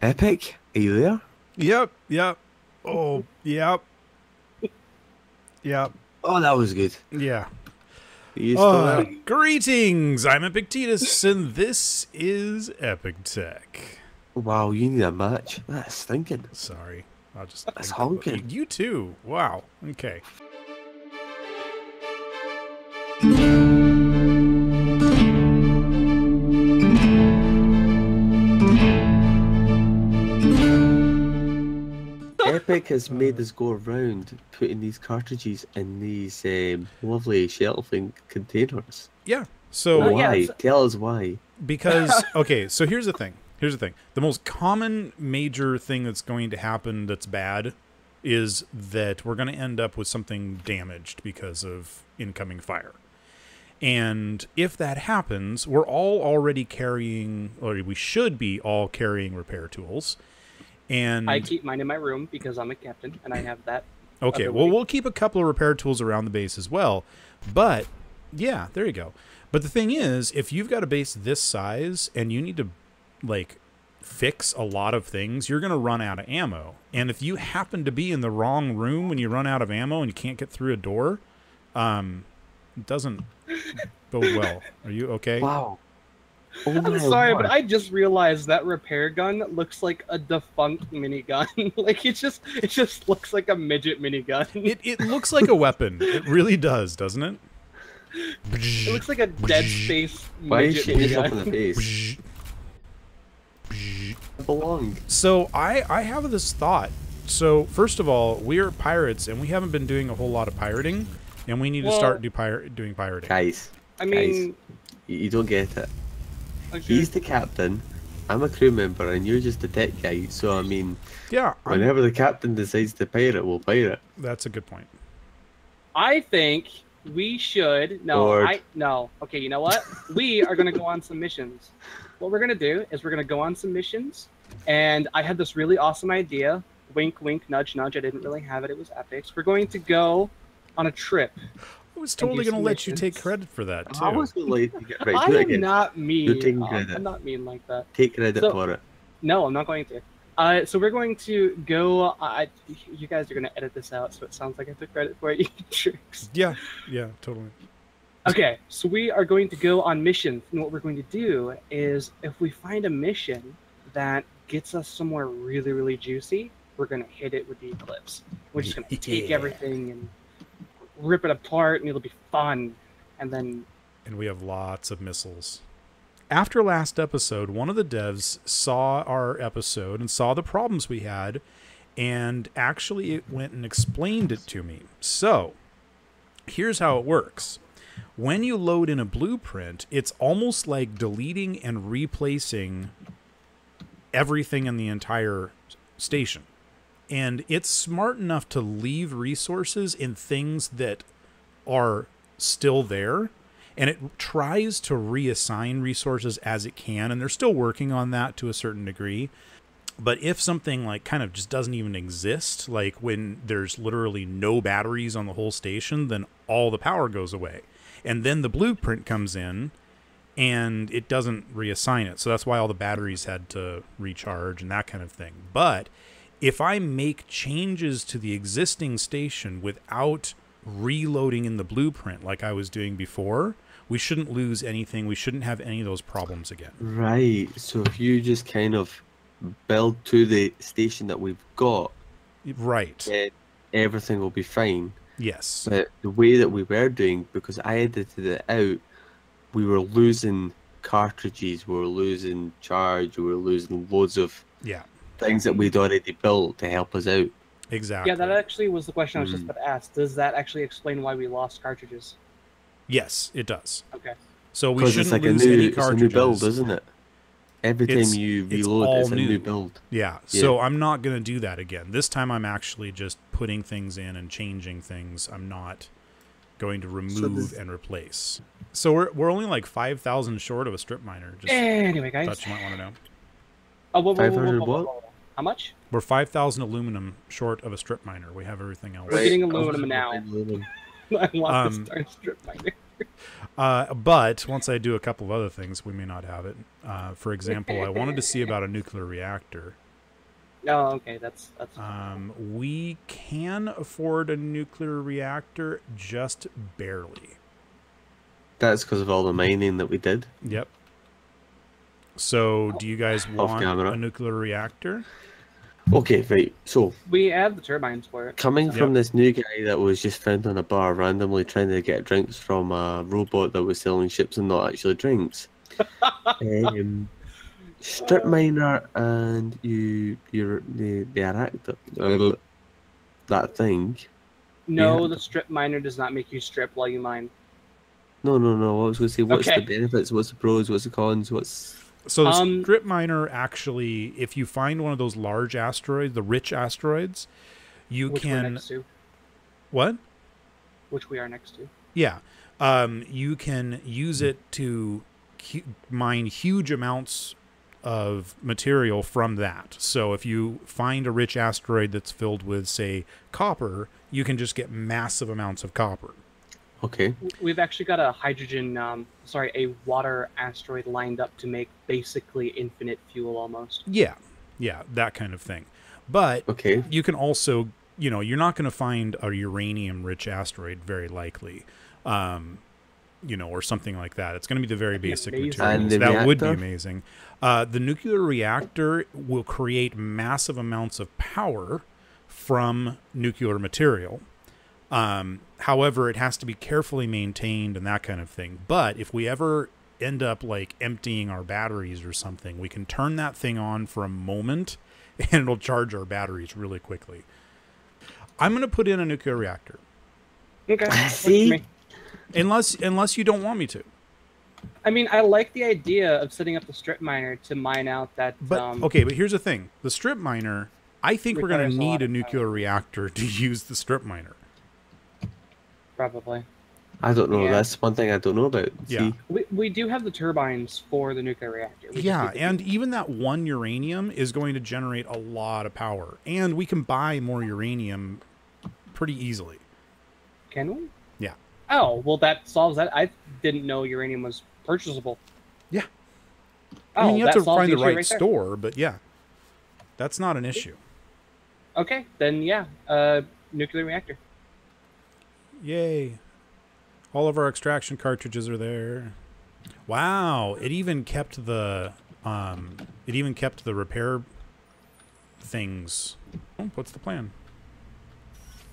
Epic, are you there? Yep, yep. Oh, yep. Yep, Oh, that was good. yeah. Uh, greetings, I'm Epictetus, and this is EpikTek. Wow, you need a match. That's stinking. Sorry, I'll just. That's honking. You too. Wow. Okay. Epic has made us go around putting these cartridges in these um, lovely shelving containers. Yeah. So yeah, why? it's- Tell us why. because okay, so here's the thing. Here's the thing. The most common major thing that's going to happen that's bad is that we're going to end up with something damaged because of incoming fire. And if that happens, we're all already carrying, or we should be all carrying repair tools. And I keep mine in my room because I'm a captain and I have that. Okay, ability. well, we'll keep a couple of repair tools around the base as well. But, yeah, there you go. But the thing is, if you've got a base this size and you need to, like, fix a lot of things, you're going to run out of ammo. And if you happen to be in the wrong room when you run out of ammo and you can't get through a door, um, it doesn't bode well. Are you okay? Wow. Oh I'm sorry, lord. but I just realized that repair gun looks like a defunct minigun. like it just it just looks like a midget minigun. It, it looks like a weapon. It really does, doesn't it? It looks like a Dead Space Why is midget she yourself in the minigun. face? belong. So I I have this thought. So first of all, we are pirates and we haven't been doing a whole lot of pirating, and we need to start do pir- doing pirating. Guys, I mean, you, you don't get it. Okay. He's the captain. I'm a crew member, and you're just a tech guy. So I mean, Yeah, I'm- whenever the captain decides to pirate, we'll pirate. that's a good point. I think we should. No, Lord. I no. Okay, you know what? we are gonna go on some missions. What we're gonna do is we're gonna go on some missions, and I had this really awesome idea. Wink, wink, nudge, nudge. I didn't really have it. It was epics. We're going to go on a trip. I was totally going to let you take credit for that too. I was going to let you get right I am not mean. You're Um. I'm not mean like that. Take credit So- for it. No, I'm not going to. Uh, so we're going to go. I, you guys are going to edit this out, so it sounds like I took credit for it. You tricks. Yeah, yeah, totally. Okay, so we are going to go on missions, and what we're going to do is, if we find a mission that gets us somewhere really, really juicy, we're going to hit it with the eclipse. We're just going to take Yeah. everything and rip it apart, and it'll be fun. And then, And we have lots of missiles. After last episode, one of the devs saw our episode and saw the problems we had, and actually it went and explained it to me. So, here's how it works. When you load in a blueprint, it's almost like deleting and replacing everything in the entire station. And it's smart enough to leave resources in things that are still there and it tries to reassign resources as it can and they're still working on that to a certain degree. But if something like kind of just doesn't even exist like when there's literally no batteries on the whole station then all the power goes away. And then the blueprint comes in and it doesn't reassign it. So that's why all the batteries had to recharge and that kind of thing. But if i make changes to the existing station without reloading in the blueprint like I was doing before, we shouldn't lose anything. We shouldn't have any of those problems again. Right. So if you just kind of build to the station that we've got, Right. everything will be fine. Yes. But the way that we were doing, because I edited it out, we were losing cartridges, we were losing charge, we were losing loads of Yeah. Things that we'd already built to help us out. Exactly. yeah, that actually was the question I was just Mm. about to ask. Does that actually explain why we lost cartridges? yes, it does. Okay. So we Because shouldn't it's like a lose new, any it's a cartridges. new build, isn't it? Every time It's- you it's reload, all it's a new. new build. Yeah. So I'm not going to do that again. This time I'm actually just putting things in and changing things. I'm not going to remove this- and replace. So we're, we're only like 5,000 short of a strip miner. Just Anyway, guys. thought you might want to know. Oh, whoa, whoa, whoa, whoa, 500 whoa, whoa, what? Whoa. How much? We're 5,000 aluminum short of a strip miner. We have everything else. We're getting aluminum just now. aluminum. I want Um, to start strip mining. Uh, but once I do a couple of other things, we may not have it. Uh, for example, I wanted to see about a nuclear reactor, Oh, okay, that's that's. Um, we can afford a nuclear reactor, just barely. That's because of all the mining that we did. Yep. So, do you guys want camera. a nuclear reactor? Okay, right. So we have the turbines for it. coming so- from this new guy that was just found on a bar randomly trying to get drinks from a robot that was selling ships and not actually drinks. um, strip miner and you you the the reactor uh, that thing. No, Yeah. the strip miner does not make you strip while you mine. No, no, no. I was going to say, what's Okay. the benefits? What's the pros? What's the cons? What's So, the Um, strip miner actually, if you find one of those large asteroids, the rich asteroids, you can next to. what? Which we are next to. Yeah. Um, you can use it to mine huge amounts of material from that. So if you find a rich asteroid that's filled with, say, copper, you can just get massive amounts of copper. Okay? We've actually got a hydrogen, um, sorry, a water asteroid lined up to make basically infinite fuel almost. Yeah. Yeah, that kind of thing. But Okay. you can also, you know, you're not going to find a uranium rich asteroid very likely. Um, you know, or something like that. It's going to be the very basic amazing. materials. And the that would be amazing. Uh, the nuclear reactor will create massive amounts of power from nuclear material. Um, however, it has to be carefully maintained and that kind of thing. But if we ever end up like emptying our batteries or something, we can turn that thing on for a moment and it'll charge our batteries really quickly. I'm going to put in a nuclear reactor. Okay. See? Unless unless you don't want me to. I mean, I like the idea of setting up the strip miner to mine out that. But um, okay, but here's the thing: the strip miner. I think we're going to need a of nuclear reactor to use the strip miner. Probably. I don't know. Yeah. That's one thing I don't know about. Yeah. See? We, we do have the turbines for the nuclear reactor. We Yeah, need to- and even that one uranium is going to generate a lot of power, and we can buy more uranium pretty easily. Can we? Yeah. Oh, well, that solves that. I didn't know uranium was purchasable. Yeah. Oh, I mean, you have to find the issue right store, but yeah, that's not an issue. Okay, then yeah, uh, nuclear reactor. Yay! All of our extraction cartridges are there. Wow! It even kept the um, it even kept the repair things. Oh, what's the plan?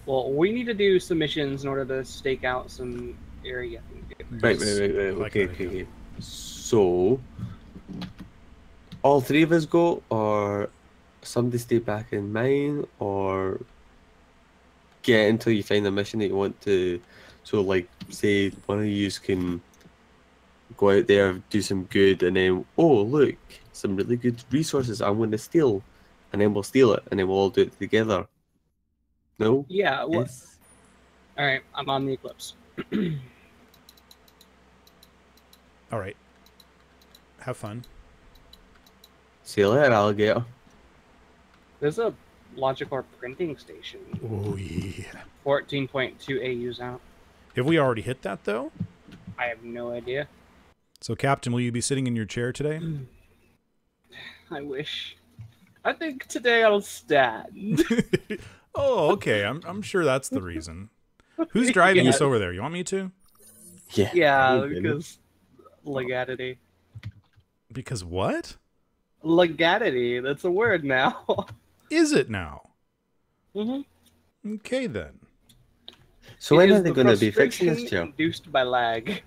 Well, we need to do some missions in order to stake out some area. Right, right, right, right. Like Okay, that okay, okay. So, all three of us go, or somebody stay back in mine, or get until you find a mission that you want to. So, like, say one of you can go out there, do some good, and then, oh, look, some really good resources I'm going to steal, and then we'll steal it, and then we'll all do it together. No? Yeah. Well, Yes. All right, I'm on the eclipse. All right. Have fun. See you later, alligator. There's a logical printing station. Oh yeah. 14.2 AU's out. Have we already hit that though? I have no idea. So, Captain, will you be sitting in your chair today? I wish. I think today I'll stand. oh, okay. I'm I'm sure that's the reason. Who's driving Yeah. us over there? You want me to? Yeah. yeah, because legality. Because what? Legality. That's a word now. Is it now? hmm Okay then. So when are they going to be fixing this chair? Induced by lag.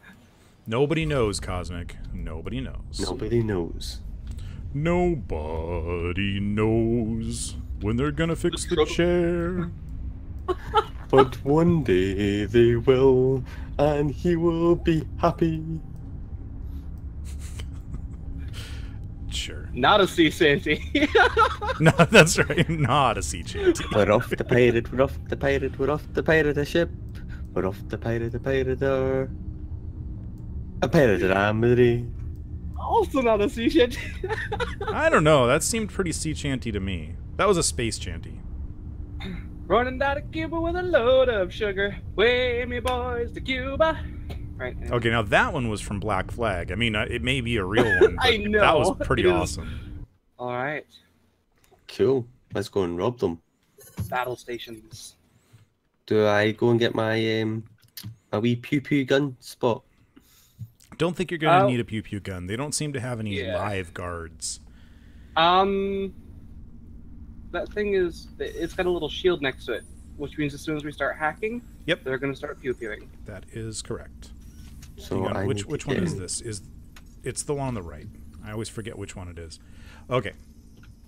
Nobody knows, Cosmic. Nobody knows. Nobody knows. Nobody knows when they're gonna fix the trouble- chair. But one day they will, and he will be happy. Sure. Not a sea shanty. No, that's right. Not a sea chanty. We're off the pirate, we're off the pirate, we're off the pirate a ship. We're off the pirate, a pirate a... A pirate a Amity. also not a sea shanty. I don't know. That seemed pretty sea chanty to me. That was a space chanty. Running down to Cuba with a load of sugar. Way me boys to Cuba. Right. anyway. Okay, now that one was from Black Flag. I mean, uh, it may be a real one, but I that was pretty it is. awesome. All right. Cool. Let's go and rob them. Battle stations. Do I go and get my um a wee pew pew gun spot? Don't think you're gonna Oh. need a pew pew gun. They don't seem to have any Yeah. live guards. Um, that thing is, it's got a little shield next to it, which means as soon as we start hacking, Yep. they're gonna start pew pewing. That is correct. So on, I which which one is this? Is it's the one on the right? I always forget which one it is. Okay.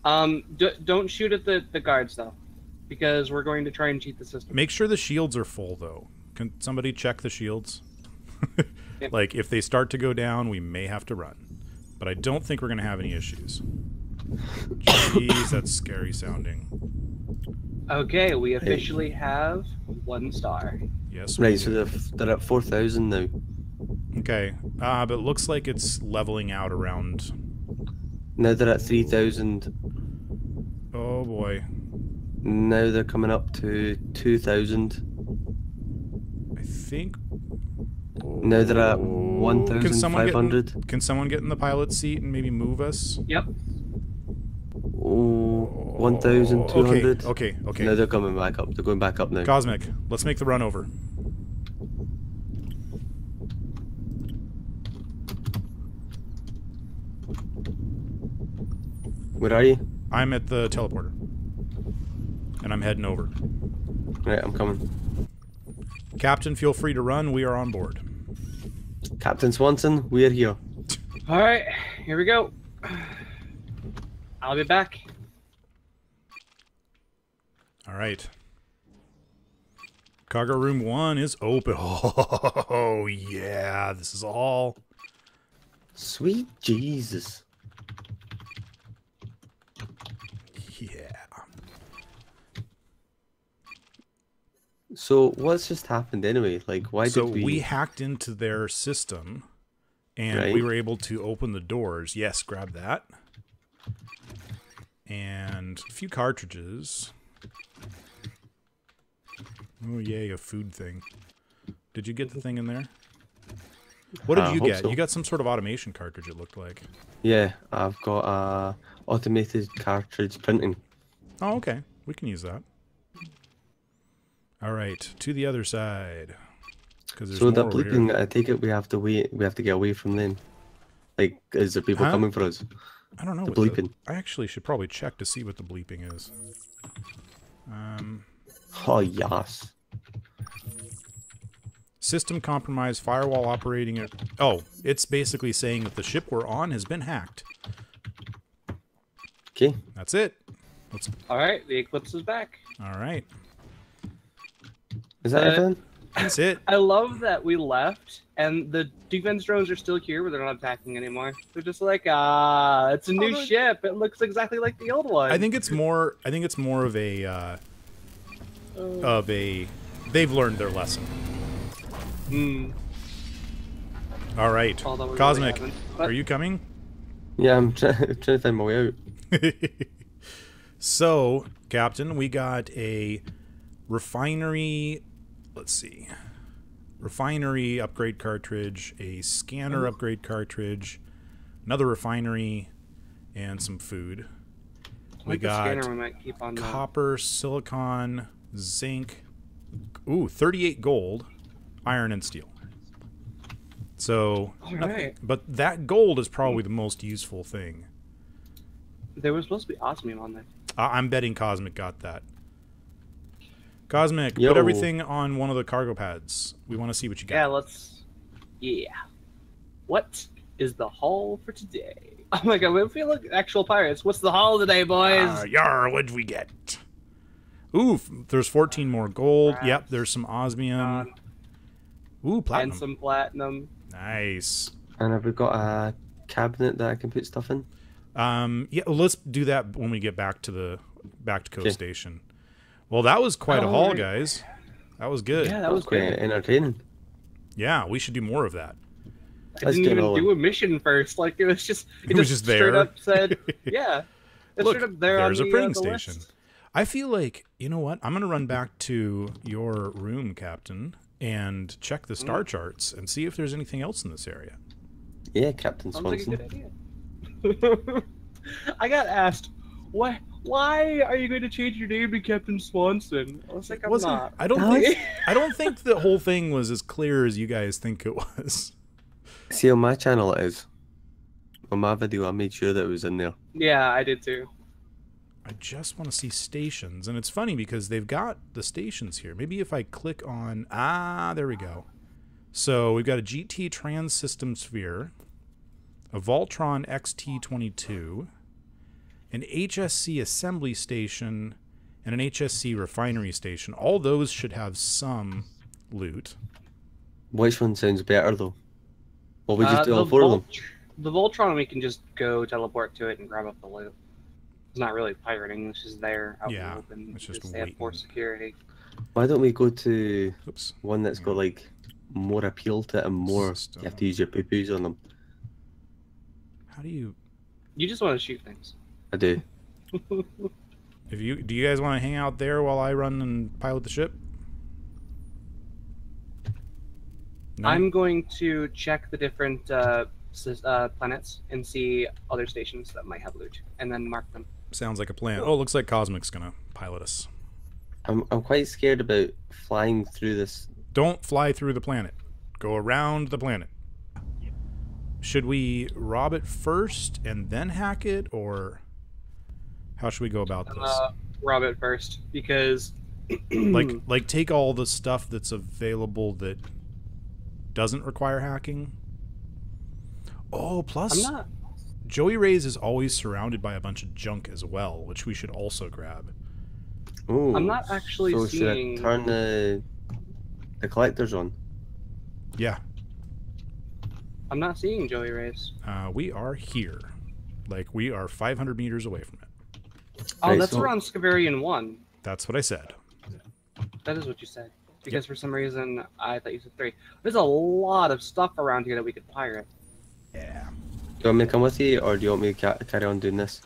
Um, d- don't shoot at the the guards though, because we're going to try and cheat the system. Make sure the shields are full though. Can somebody check the shields? Yep. Like if they start to go down, we may have to run. But I don't think we're gonna have any issues. Jeez, that's scary sounding. Okay, we officially have one star. Yes. we Right, so they're, they're at four thousand now. Okay. Uh, but it looks like it's leveling out around. Now they're at three thousand. Oh boy. Now they're coming up to two thousand. I think. Now they're at Oh. one Can someone get in. Can someone get in the pilot seat and maybe move us? Yep. Oh, Oh, one thousand two hundred. Okay. Okay. Okay. Now they're coming back up. They're going back up now. Cosmic, let's make the run over. Where are you? I'm at the teleporter. And I'm heading over. Right, I'm coming. Captain, feel free to run. We are on board. Captain Swanson, we're here. All right, here we go. I'll be back. All right. Cargo room one is open. Oh, yeah. This is all. Sweet Jesus. Yeah. So what's just happened anyway? Like, why so did we... So we? hacked into their system and Right. we were able to open the doors. Yes, grab that. And a few cartridges. Oh, yay, a food thing. Did you get the thing in there? What did I you get? so. You got some sort of automation cartridge, it looked like. Yeah, I've got a automated cartridge printing. Oh, okay. We can use that. All right, to the other side. Because so the bleeping, I take it we have to wait. We have to get away from them. Like, is there people Huh? coming for us? I don't know. the what the- bleeping. I actually should probably check to see what the bleeping is. Um, Oh yes. system compromised, firewall operating. At, oh, it's basically saying that the ship we're on has been hacked. Okay. That's it. Let's. All right, the eclipse is back. All right. Is that Uh, everything? That's it. I love that we left and the defense drones are still here, but they're not attacking anymore. They're just like, ah, it's a new no. ship. It looks exactly like the old one. I think it's more. I think it's more of a uh, of a. They've learned their lesson. hmm, All right, although we really Cosmic, are you coming? Yeah, I'm trying, trying to find my way out. so, Captain, we got a refinery. Let's see. Refinery upgrade cartridge, a scanner upgrade cartridge, another refinery, and some food. We got scanner we might keep on that. copper, silicon, zinc. Ooh, 38 gold, iron, and steel. So, All nothing- right. but that gold is probably the most useful thing. There was supposed to be osmium on there. I'm betting Cosmic got that. Cosmic, Yo. put everything on one of the cargo pads. We want to see what you got. Yeah, let's. Yeah. What is the haul for today? Oh my god, we feel like actual pirates. What's the haul today, boys? Ah, yar, what'd we get? Ooh, f- there's 14 more gold. Perhaps. Yep, there's some osmium. Um, Ooh, platinum. and some platinum. Nice. And have we got a cabinet that I can put stuff in? Um, yeah, let's do that when we get back to the back to Coast Okay. Station. Well, that was quite a Oh, haul, guys. That was good. Yeah, that was quite great. entertaining. Yeah, we should do more of that. I Let's didn't even rolling. do a mission first. Like it was just it, It was just just straight there. up said, yeah. It's Look, straight up there on there's a printing uh, the station. list. I feel like you know what? I'm gonna run back to your room, Captain, and check the Mm. star charts and see if there's anything else in this area. Yeah, Captain Sounds like a Swanson. good idea. I got asked, why why are you going to change your name to Captain Swanson? I was like, I'm Wasn't not. I don't That think I don't think the whole thing was as clear as you guys think it was. See on my channel it is. On my video, I made sure that it was in there. Yeah, I did too. I just want to see stations, and it's funny because they've got the stations here. Maybe if I click on ah, there we go. So we've got a GT Trans System Sphere, a Voltron XT22, an HSC assembly station, and an HSC refinery station. All those should have some loot. Which one sounds better though? Or we just Uh, do all the four of them? The Voltron, we can just go teleport to it and grab up the loot. It's not really pirating. It's just there out in Yeah, the open. it's just because they have more security. Why don't we go to Oops. one that's got like more appeal to it and more System. you have to use your poo poos on them? How do you You just want to shoot things. I do. if you do you guys want to hang out there while I run and pilot the ship? No? I'm going to check the different uh, uh, planets and see other stations that might have loot, and then mark them. Sounds like a plan. Oh, looks like Cosmic's gonna pilot us. I'm I'm quite scared about flying through this. Don't fly through the planet. Go around the planet. Should we rob it first and then hack it, or how should we go about this? Uh, rob it first because like, like take all the stuff that's available that doesn't require hacking. Oh, plus I'm not. Joey Rays is always surrounded by a bunch of junk as well, which we should also grab. Oh, I'm not actually so seeing- should I turn the the collectors on? Yeah, I'm not seeing Joey Rays. uh, we are here. Like we are 500 meters away from it. Oh, that's so- around Scavarian one. That's what I said. That is what you said. Because for some reason I thought you said three. There's a lot of stuff around here that we could pirate. Yeah. Do you want me to come with you, or do you want me to carry on doing this?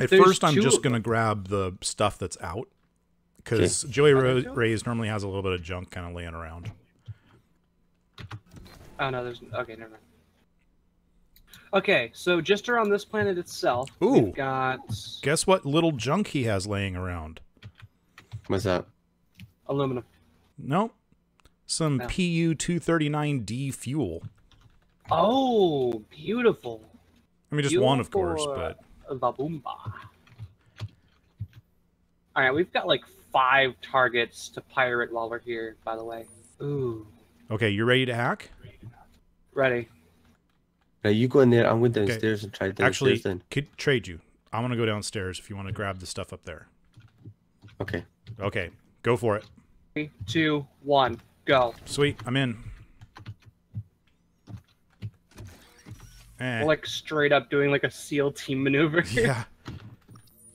At There's first, I'm just gonna grab the stuff that's out because Joey I Ro- Rays normally has a little bit of junk kind of laying around. Oh no, there's okay, never mind. Okay, so just around this planet itself, Ooh. we've got Guess what little junk he has laying around? What's that? aluminum. Nope. Some Oh. PU 239D fuel. Oh, beautiful. I mean, just one, of course, but Vaboomba. All right, we've got like five targets to pirate while we're here. By the way. Ooh, okay. You ready to hack? ready. Right, you go in there. I'm going downstairs and try downstairs Actually, then. could trade you. I want to go downstairs if you want to grab the stuff up there. Okay. Okay, go for it. Three, two, one, go. Sweet, I'm in. Eh, We're like straight up doing like a SEAL team maneuver. yeah.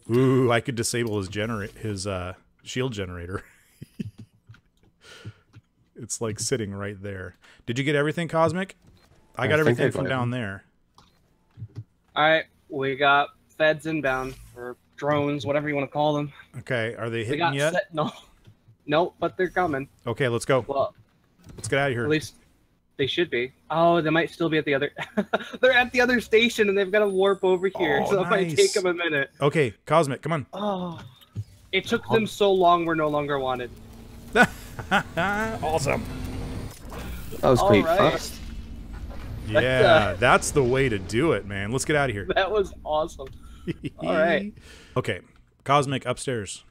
Ooh, I could disable his generate his uh, shield generator. it's like sitting right there. Did you get everything, Cosmic? I I got I everything from down there. All right, we got feds inbound or drones, whatever you want to call them. Okay, are they We hitting got yet? Sentinel. Nope, but they're coming. Okay, let's go. Well, Let's get out of here. at least they should be. Oh, they might still be at the other. they're at the other station and they've got to warp over here, Oh, so it might nice. take them a minute. Okay, Cosmic, come on. Oh, it took them so long. We're no longer wanted. awesome. That was All quite right. fast. Yeah, that's the way to do it, man. Let's get out of here. That was awesome. All right. Okay, Cosmic upstairs.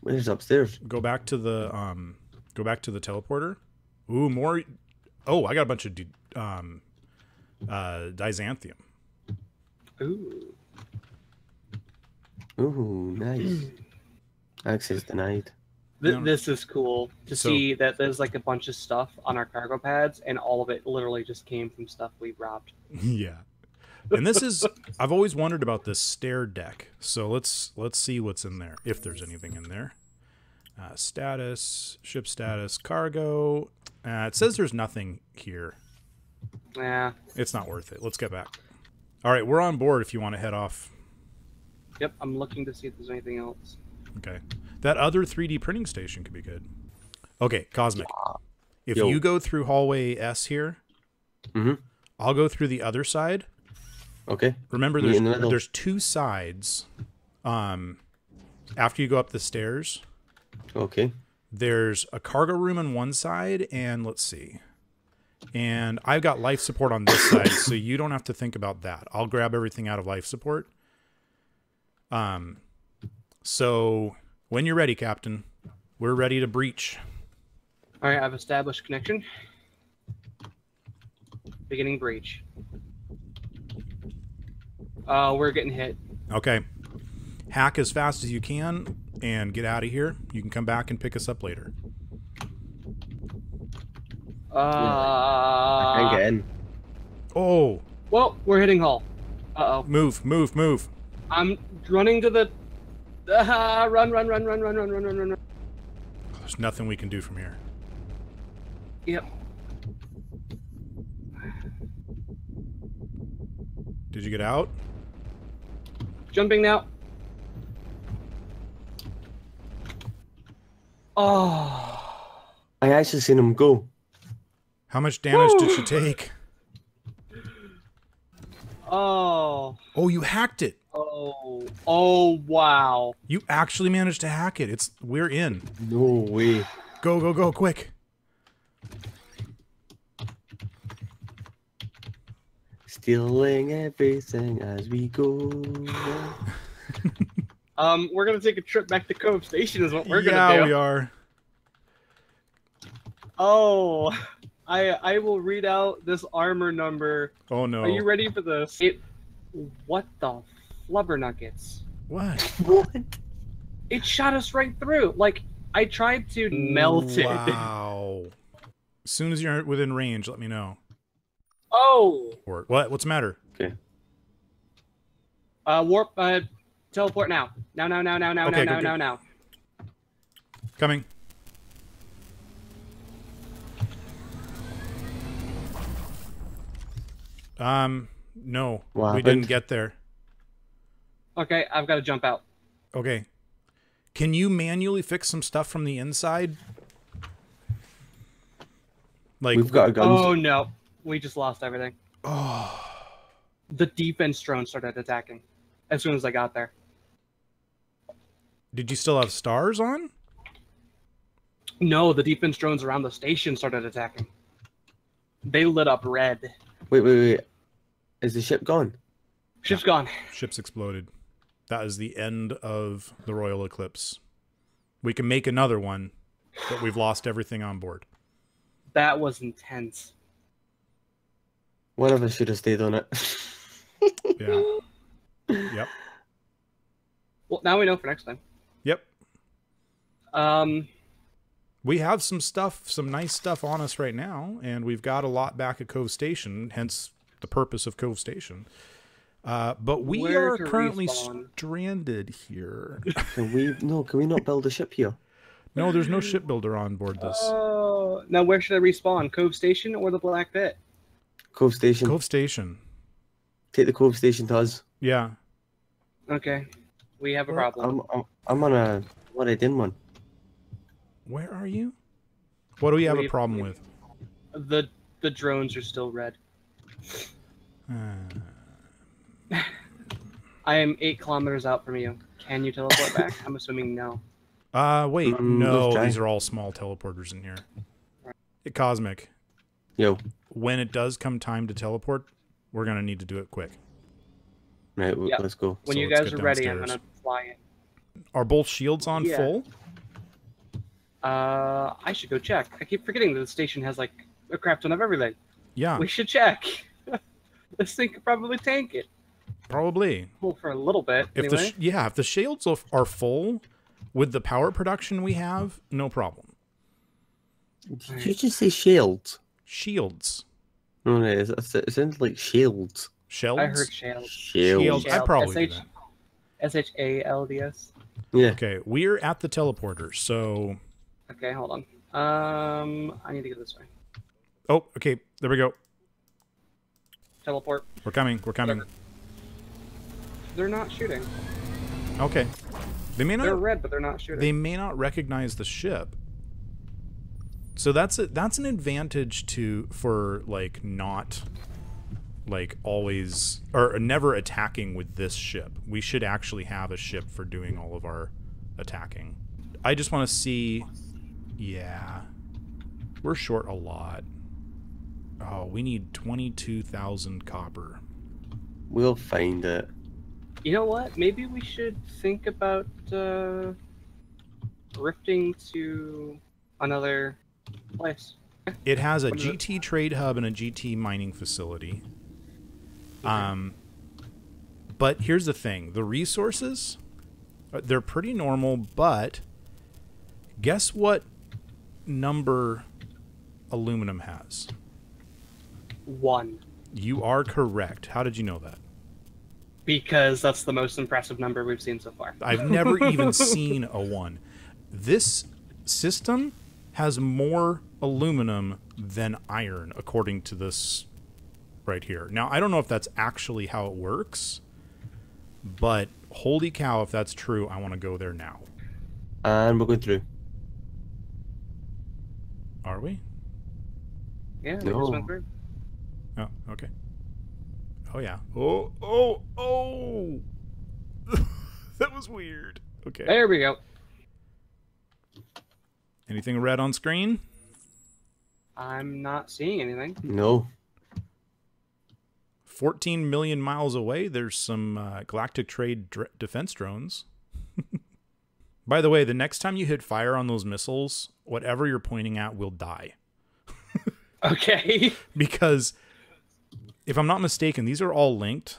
Where's upstairs? Go back to the um. Go back to the teleporter. Ooh, more. Oh, I got a bunch of d- um, uh, Dysanthium. Ooh. Ooh, nice. Access denied. Th-. This is cool to So- see that there's like a bunch of stuff on our cargo pads, and all of it literally just came from stuff we robbed. yeah. And this is I've always wondered about this stair deck. So let's let's see what's in there if there's anything in there. Uh, status, ship status, cargo. Uh, it says there's nothing here. Yeah. It's not worth it. Let's get back. All right, we're on board if you want to head off. Yep. I'm looking to see if there's anything else. Okay. That other 3D printing station could be good. Okay, Cosmic. If Yo. you go through hallway S here, Mhm. I'll go through the other side. Okay. Remember, there's the there's two sides. Um, after you go up the stairs, Okay. there's a cargo room on one side, and let's see. And I've got life support on this side, so you don't have to think about that. I'll grab everything out of life support. Um, so when you're ready, Captain, we're ready to breach. All right, I've established connection. Beginning breach. Uh, we're getting hit. Okay. Hack as fast as you can and get out of here. You can come back and pick us up later. Uh, I can't get in. Oh, well, we're hitting hull. Uh oh. move, move, move. I'm running to the. Uh, run, run, run, run, run, run, run, run, run, run. There's nothing we can do from here. Yep. Did you get out? Jumping now. Oh. I actually seen him go. How much damage did she take? Oh. Oh, you hacked it. Oh. Oh, wow. You actually managed to hack it. It's we're in. No way. Go, go, go, quick. Stealing everything as we go. Um, we're gonna take a trip back to Cove Station, is what we're yeah, gonna do. Yeah, we are. Oh, I I will read out this armor number. Oh no. Are you ready for this? It. What the flubber nuggets? What? What? It shot us right through. Like I tried to melt it. Wow. As soon as you're within range, let me know. Oh. Or what? What's the matter? Okay. Uh, warp. Uh, teleport now. Now, now, now, now, now, Okay, now, go, now, go. now, now. Coming. Um, no, What we didn't get there. Okay, I've got to jump out. Okay. Can you manually fix some stuff from the inside? Like, We've got a gun. Oh no, we just lost everything. oh, The defense drone started attacking as soon as I got there. did you still have stars on? No, the defense drones around the station started attacking. They lit up red. Wait, wait, wait. Is the ship gone? Ship's gone. Ships exploded. That is the end of the Royal Eclipse. We can make another one, but we've lost everything on board. That was intense. One of us should have stayed on it. Yeah. Yep. Well, now we know for next time. Yep. Um, We have some stuff, some nice stuff on us right now, and we've got a lot back at Cove Station, hence the purpose of Cove Station. Uh, but we Where are currently respawn? stranded here. Can we? No, can we not build a ship here? no, there's no shipbuilder on board this. oh, now where should I respawn? Cove Station or the Black Pit? Cove Station. Cove Station. Take the Cove Station to us. Yeah. Okay, we have a Well, problem. I'm, I'm, I'm on a what I didn't one. Where are you? What do we have a problem we- with? The the drones are still red. Uh, I am eight kilometers out from you. Can you teleport back? I'm assuming no. uh wait, Mm, no, let's these are all small teleporters in here. Hey, Cosmic, Yo, when it does come time to teleport, we're gonna need to do it quick. right, w- Yeah. let's go. When So you guys are ready, I'm gonna fly it. Are both shields on Yeah. full? Uh, I should go check. I keep forgetting that the station has like a crap ton of everything. Yeah, We should check. this thing could probably tank it. Probably. Well, for a little bit. If the anyway. sh- yeah, if the shields are full with the power production we have, no problem. Did you just say shields? Shields, No, no, it, it, it sounds like shields. shells. I heard shale. Shields. Shields. I probably do. S H A L D S. Yeah. Okay, we're at the teleporter. So, Okay, hold on. Um, I need to go this way. oh, okay, there we go. Teleport. We're coming. We're coming. They're not shooting. Okay, they may not. They're red, but they're not shooting. They may not recognize the ship. So that's a, that's an advantage to for like not like always or never attacking with this ship. We should actually have a ship for doing all of our attacking. I just want to see yeah. We're short a lot. Oh, we need 22,000 copper. We'll find it. You know what? Maybe we should think about uh, drifting to another place. It has a What is it? GT trade hub and a GT mining facility. Um, but here's the thing: the resources, uh, they're pretty normal. But guess what number aluminum has? One, You are correct. How did you know that? Because that's the most impressive number we've seen so far. I've never even seen a one. This system has more aluminum than iron, according to this right here. Now, I don't know if that's actually how it works, but holy cow, if that's true, I want to go there now. And we're going through. Are we? Yeah, we No. just went through. Oh, okay. Oh, yeah. Oh, oh, oh! that was weird. Okay. There we go. Anything red on screen? I'm not seeing anything. No. 14 million miles away, there's some uh, Galactic Trade dr- defense drones. By the way, the next time you hit fire on those missiles, whatever you're pointing at will die. Okay. Because if I'm not mistaken, these are all linked.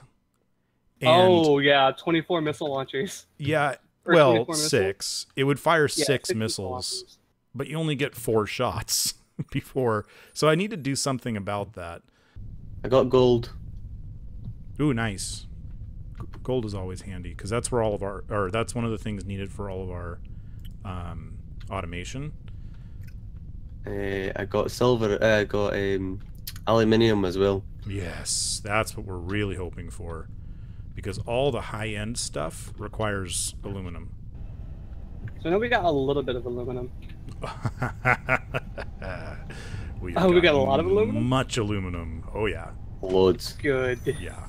And oh yeah, 24 missile launchers. yeah, or well, 24 missiles? six. It would fire Yeah, six 60 missiles, launchers. but you only get four shots before. So I need to do something about that. I got gold. Ooh, nice. Gold is always handy because that's where all of our, or that's one of the things needed for all of our um, automation. Uh, I got silver. uh, I got um, aluminium as well. Yes, that's what we're really hoping for, because all the high end stuff requires aluminum. So now we got a little bit of aluminum. we Oh, we got a lot of aluminum? Much aluminum. Oh yeah, Loads. Good. yeah.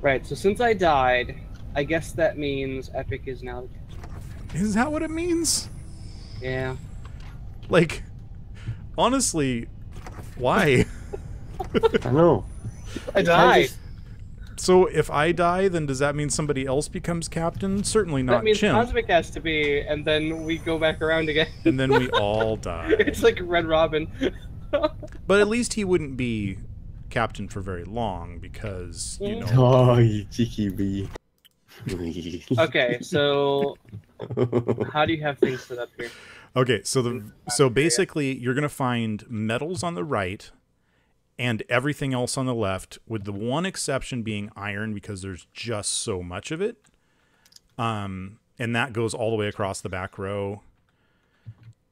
Right. So since I died, I guess that means Epic is now. Is that what it means? Yeah. Like, honestly, why? I know. I I died. just- So if I die, then does that mean somebody else becomes captain? Certainly not. That not means Chimp. Cosmic has to be, and then we go back around again. And then we all die. it's like Red Robin. But at least he wouldn't be captain for very long because you know. Oh, you cheeky bee. okay, so how do you have things set up here? Okay, so the so basically you're gonna find metals on the right and everything else on the left, with the one exception being iron because there's just so much of it. Um, and that goes all the way across the back row.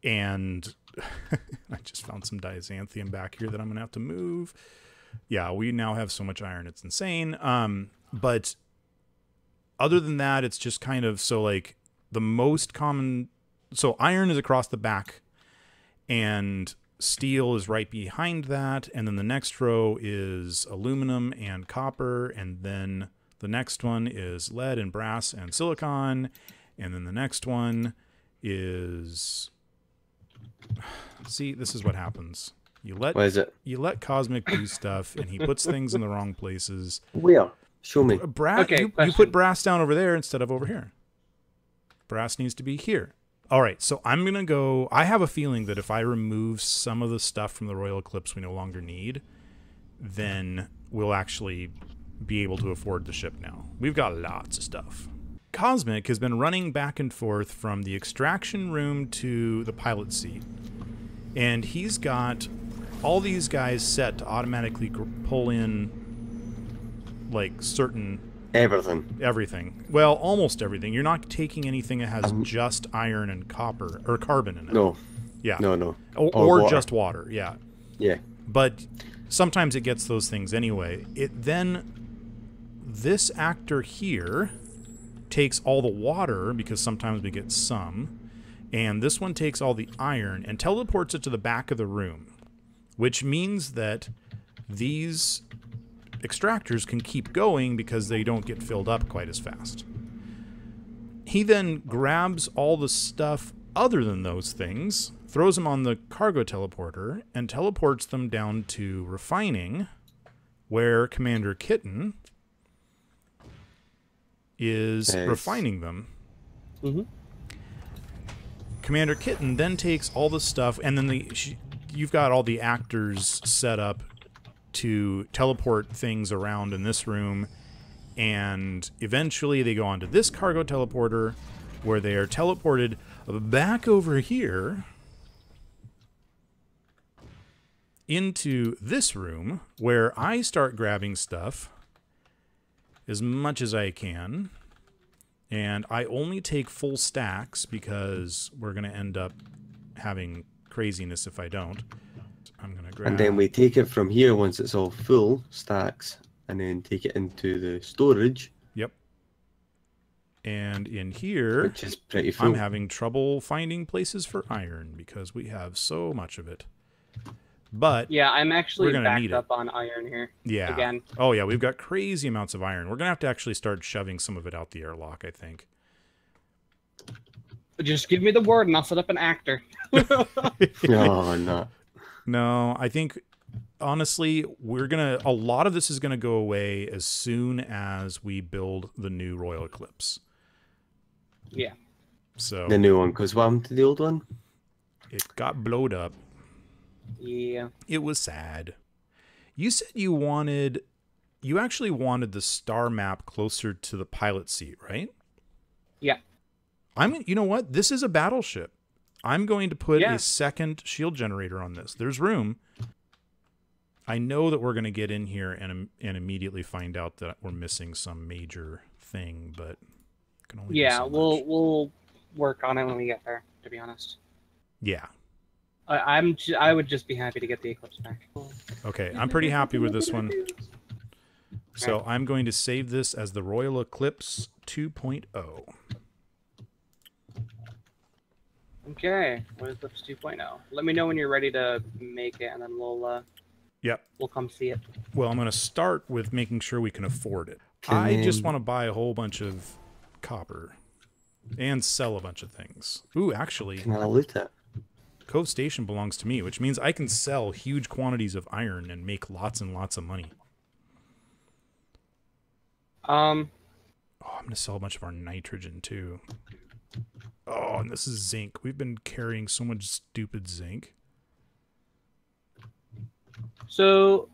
And I just found some diazanthium back here that I'm gonna have to move. Yeah, we now have so much iron, it's insane. Um, but other than that, it's just kind of so like the most common so iron is across the back and steel is right behind that. And then the next row is aluminum and copper. And then the next one is lead and brass and silicon. And then the next one is see this is what happens. You let What is it? you let cosmic do stuff and he puts things in the wrong places. Where? Show me. brass Okay, you, you put brass down over there instead of over here. Brass needs to be here all right so i'm gonna go i have a feeling that if i remove some of the stuff from the royal eclipse we no longer need then we'll actually be able to afford the ship now. We've got lots of stuff. Cosmic has been running back and forth from the extraction room to the pilot seat and he's got all these guys set to automatically pull in like certain Everything. everything. Well, almost everything. You're not taking anything that has Um, just iron and copper or carbon in it. No. Yeah. No, no. Or, Or or water. just water. Yeah. Yeah. But sometimes it gets those things anyway. It then this actor here takes all the water because sometimes we get some, and this one takes all the iron and teleports it to the back of the room, which means that these extractors can keep going because they don't get filled up quite as fast. He then grabs all the stuff other than those things, throws them on the cargo teleporter, and teleports them down to refining, where Commander Kitten is Nice. refining them. Mhm. Commander Kitten then takes all the stuff, and then the she, you've got all the actors set up to teleport things around in this room, and eventually they go onto this cargo teleporter, where they are teleported back over here into this room, where I start grabbing stuff as much as I can. And I only take full stacks because we're going to end up having craziness if I don't. And then we take it from here once it's all full stacks, and then take it into the storage, Yep. And in here, which is pretty full. I'm having trouble finding places for iron because we have so much of it. But Yeah, I'm actually We're gonna need backed it. up on iron here yeah. again. Oh yeah, we've got crazy amounts of iron. We're gonna have to actually start shoving some of it out the airlock, I think. Just give me the word and I'll set up an actor. Oh, no, I'm no. No, I think honestly, we're gonna a lot of this is gonna go away as soon as we build the new Royal Eclipse. yeah. So The new one, because what happened to the old one? it got blowed up. Yeah. It was sad. You said you wanted you actually wanted the star map closer to the pilot seat, right? Yeah. I'm you know what? This is a battleship. I'm going to put Yeah. a second shield generator on this. There's room. I know that we're going to get in here and and immediately find out that we're missing some major thing, but can only Yeah, so we'll we'll work on it when we get there, to be honest. Yeah. I, I'm ju- I would just be happy to get the eclipse back. Okay, I'm pretty happy with this one. So I'm going to save this as the Royal Eclipse oh. 2.0. Okay, what is Eclipse 2.0? Let me know when you're ready to make it, and then we'll uh, Yep. we'll come see it. Well, I'm going to start with making sure we can afford it. Can I just want to buy a whole bunch of copper and sell a bunch of things. Ooh, actually, Can I loot that? Cove Station belongs to me, which means I can sell huge quantities of iron and make lots and lots of money. Um, Oh, I'm going to sell a bunch of our nitrogen too. Oh, and this is zinc. We've been carrying so much stupid zinc. so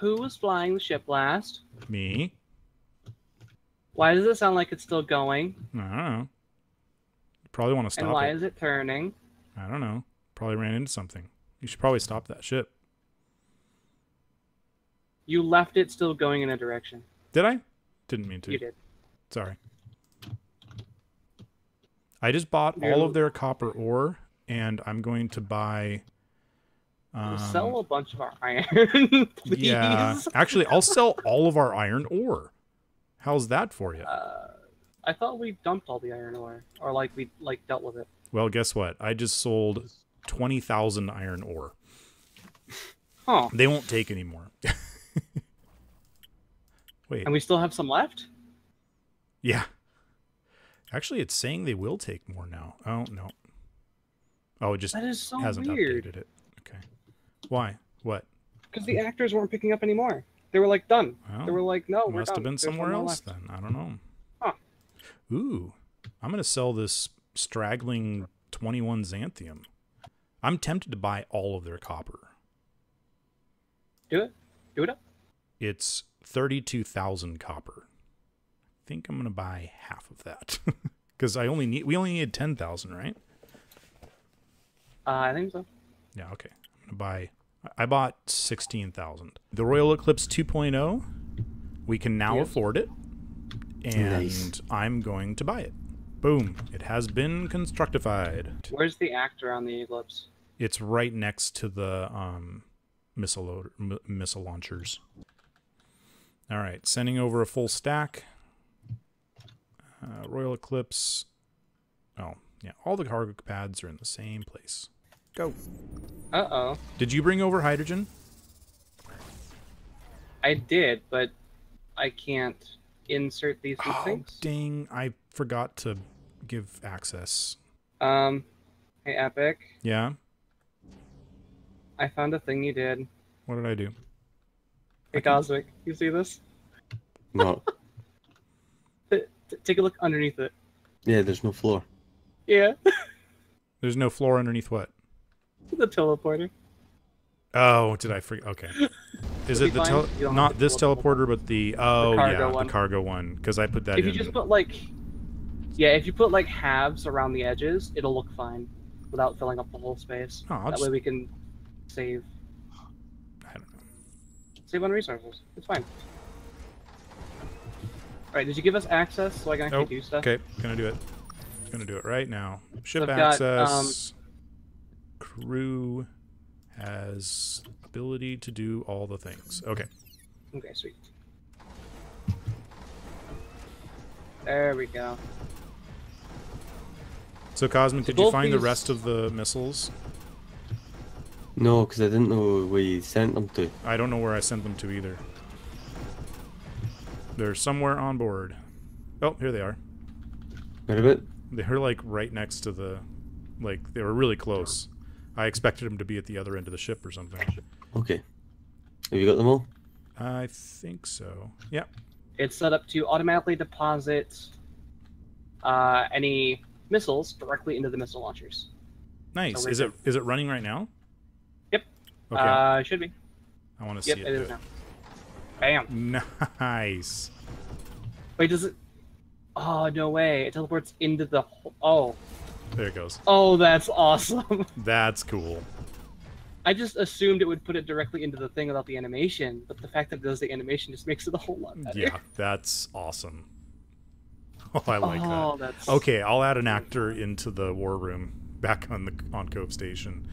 who was flying the ship last? Me? Why does it sound like it's still going? I don't know. You probably want to stop. and why it. is it turning? I don't know. Probably ran into something. You should probably stop that ship. You left it still going in a direction. Did I? Didn't mean to. You did. Sorry. I just bought all of their copper ore, and I'm going to buy. We'll Um, sell a bunch of our iron, yeah, actually, I'll sell all of our iron ore. How's that for you? Uh, I thought we dumped all the iron ore, or like we like dealt with it. Well, guess what? I just sold twenty thousand iron ore. Huh? They won't take anymore. Wait, And we still have some left. yeah. Actually, it's saying they will take more now. Oh no. Oh, it just That is so hasn't weird. updated it. Okay. Why? What? Because the actors weren't picking up anymore. They were like done. Well, they oh. were like, no, we're must have been There's somewhere else left. then. I don't know. Huh. Ooh, I'm gonna sell this straggling 21 xanthium. I'm tempted to buy all of their copper. Do it. Do it up. It's 32,000 copper. I think I'm gonna buy half of that because I only need we only need 10,000, right? Uh, I think so. Yeah, okay. I'm gonna buy. I bought 16,000. The Royal Eclipse 2.0. We can now Yes. afford it, and Nice. I'm going to buy it. Boom! It has been constructified. Where's the actor on the eclipse? It's right next to the um, missile loader, m- missile launchers. All right, sending over a full stack. Uh, Royal Eclipse. Oh, yeah. All the cargo pads are in the same place. Go. Uh oh. Did you bring over hydrogen? I did, but I can't insert these two Oh, things. dang! I forgot to give access. Um, hey Epic, Yeah. I found a thing you did. What did I do? Hey Cosmic, you see this? No. T- t- take a look underneath it. yeah, there's no floor. Yeah, There's no floor underneath what? the teleporter. Oh, did I forget? Okay. Is It'll it be the fine. tel- don't not have to this pull the whole teleporter, but the oh cargo yeah, one. the cargo one? Because I put that if in. you just put like, yeah, if you put like halves around the edges, it'll look fine without filling up the whole space. Oh, that just- way we can save I don't know. save on resources. It's fine. All right, did you give us access so I can actually Nope. do stuff? Okay, gonna do it. Gonna do it right now. Ship I've got, um, access. Crew has ability to do all the things. Okay. Okay, sweet. There we go. So Cosmic, So did you both find the rest of the missiles? No, because I didn't know where you sent them to. I don't know where I sent them to either. They're somewhere on board. Oh, here they are. Where about? They're like right next to the, like they were really close. I expected them to be at the other end of the ship or something. Okay. Have you got them all? I think so. Yeah. It's set up to automatically deposit uh, any missiles directly into the missile launchers. Nice. we're Is it is it running right now? Yep. Okay. Uh, should be. I want to Yep, see it it. is now. Bam. Nice. Wait, does it? Oh no way! It teleports into the. Oh, There it goes. oh, that's awesome. That's cool. I just assumed it would put it directly into the thing without the animation, but the fact that it does the animation just makes it a whole lot better. Yeah, that's awesome. Oh, I like oh, that. that's Okay, I'll add an actor into the war room back on the on Cove Station.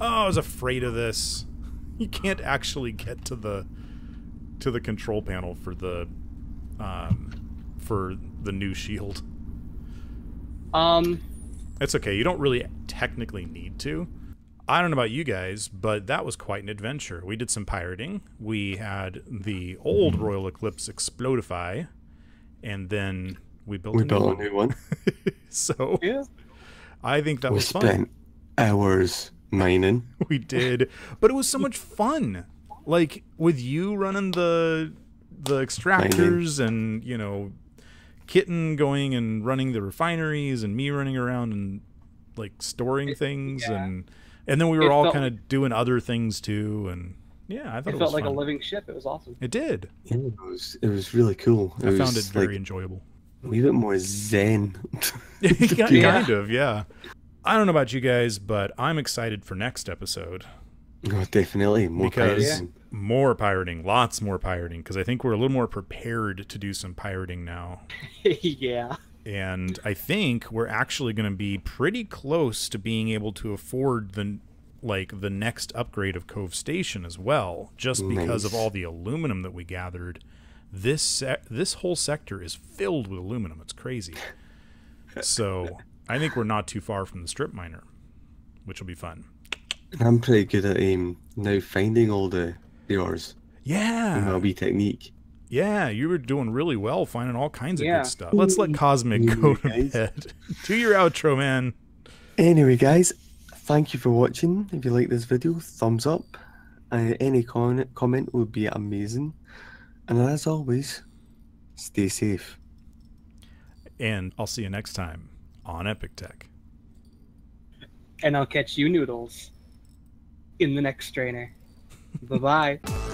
Oh, I was afraid of this. You can't actually get to the to the control panel for the um for the new shield. Um, It's okay. You don't really technically need to. I don't know about you guys, but that was quite an adventure. We did some pirating. We had the old Royal Eclipse explodify, and then we built We a new built a one. new one. so yeah. I think that we was fun. spent hours mining. We did, but it was so much fun. Like with you running the the extractors, and you know, Kitten going and running the refineries, and me running around and like storing It- things, yeah. and and then we were It all kind of doing other things too, and yeah, I thought It it, felt was like fun. a living ship. It was awesome. It did. Yeah, it was it was really cool. I found it very like, enjoyable. a little bit more zen. kind Yeah. of, yeah. I don't know about you guys, but I'm excited for next episode. Oh, definitely more Because- pirating. More pirating, lots more pirating, because I think we're a little more prepared to do some pirating now. yeah. And I think we're actually going to be pretty close to being able to afford the like the next upgrade of Cove Station as well, just because of all the aluminum that we gathered. This se- this whole sector is filled with aluminum. It's crazy. So I think we're not too far from the strip miner, which will be fun. I'm pretty good at um, now finding all the yours. Yeah, My wee technique. yeah, you were doing really well finding all kinds of Yeah. good stuff. Let's let Cosmic Yeah, go to guys. bed. Do your outro, man. Anyway, guys, thank you for watching. If you like this video, thumbs up. Uh, any con- comment would be amazing. And as always, stay safe. And I'll see you next time on EpikTek. And I'll catch you noodles in the next trainer. bye bye.